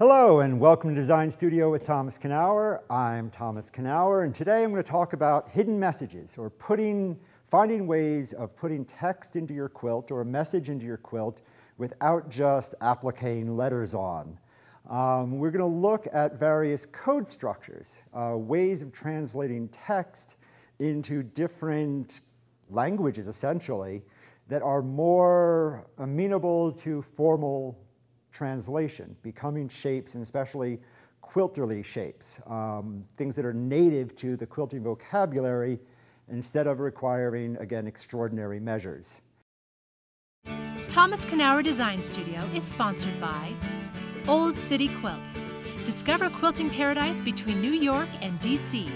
Hello and welcome to Design Studio with Thomas Knauer. I'm Thomas Knauer and today I'm going to talk about hidden messages or putting, finding ways of putting text into your quilt or a message into your quilt without just appliquing letters on. Um, we're going to look at various code structures, uh, ways of translating text into different languages essentially that are more amenable to formal translation, becoming shapes and especially quilterly shapes, um, things that are native to the quilting vocabulary instead of requiring, again, extraordinary measures. Thomas Knauer Design Studio is sponsored by Old City Quilts. Discover quilting paradise between New York and DC.